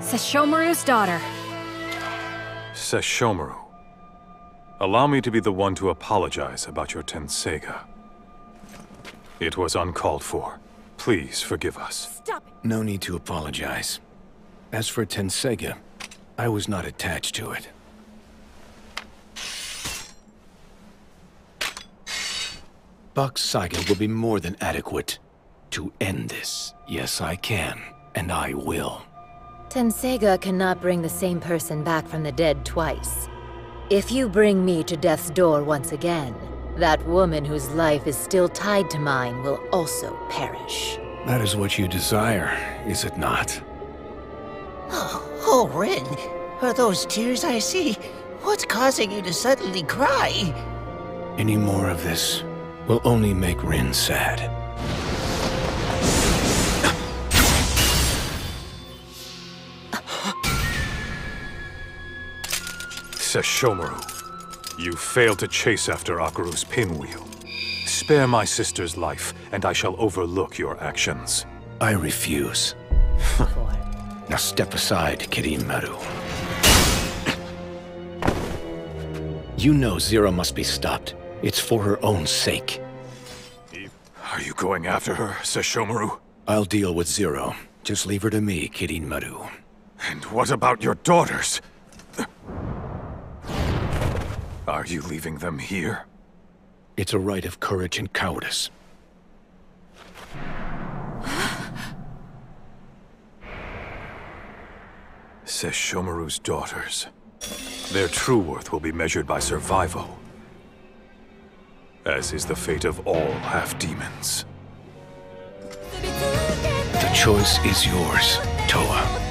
Sesshomaru's daughter. Sesshomaru. Allow me to be the one to apologize about your Tenseiga. It was uncalled for. Please forgive us. Stop it! No need to apologize. As for Tenseiga, I was not attached to it. Bakusaiga will be more than adequate to end this. Yes, I can, and I will. Tenseiga cannot bring the same person back from the dead twice. If you bring me to death's door once again, that woman whose life is still tied to mine will also perish. That is what you desire, is it not? Oh, oh, Rin, are those tears I see? What's causing you to suddenly cry? Any more of this will only make Rin sad. Sesshomaru, you failed to chase after Akaru's pinwheel. Spare my sister's life, and I shall overlook your actions. I refuse. now step aside, Kirinmaru. You know Zero must be stopped. It's for her own sake. Are you going after her, Sesshomaru? I'll deal with Zero. Just leave her to me, Kirinmaru. And what about your daughters? Are you leaving them here? It's a rite of courage and cowardice. Sesshomaru's daughters. Their true worth will be measured by survival. As is the fate of all half-demons. The choice is yours, Towa.